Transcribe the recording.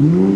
Mm-hmm.